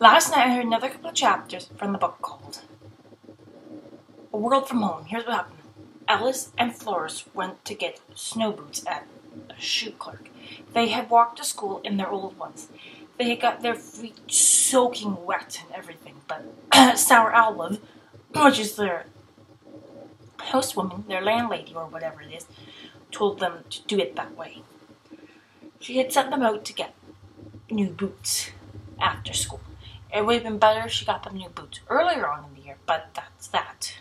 Last night I heard another couple of chapters from the book called A World from Home. Here's what happened. Alice and Florence went to get snow boots at a shoe clerk. They had walked to school in their old ones. They had got their feet soaking wet and everything, but Sour Olive, which is their housewoman, their landlady or whatever it is, told them to do it that way. She had sent them out to get new boots after school. It would have been better if she got them new boots earlier on in the year, but that's that.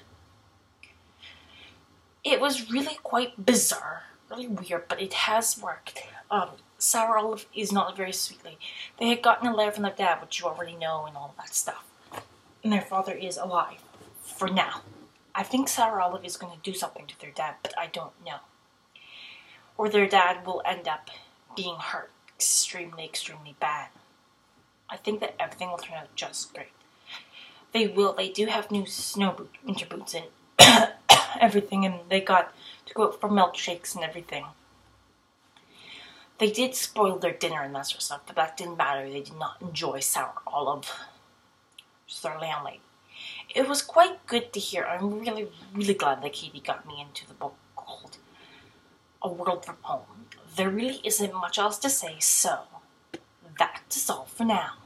It was really quite bizarre, really weird, but it has worked. Um, Sour Olive is not very sweet lady. They had gotten a letter from their dad, which you already know, and all that stuff. And their father is alive. For now. I think Sour Olive is going to do something to their dad, but I don't know. Or their dad will end up being hurt extremely, extremely bad. I think that everything will turn out just great. They will. They do have new snow boot, winter boots, and everything, and they got to go out for milkshakes and everything. They did spoil their dinner and that sort of stuff, but that didn't matter. They did not enjoy sour olive. Just their landlady. It was quite good to hear. I'm really, really glad that Katie got me into the book called A World from Home. There really isn't much else to say, so that is all for now.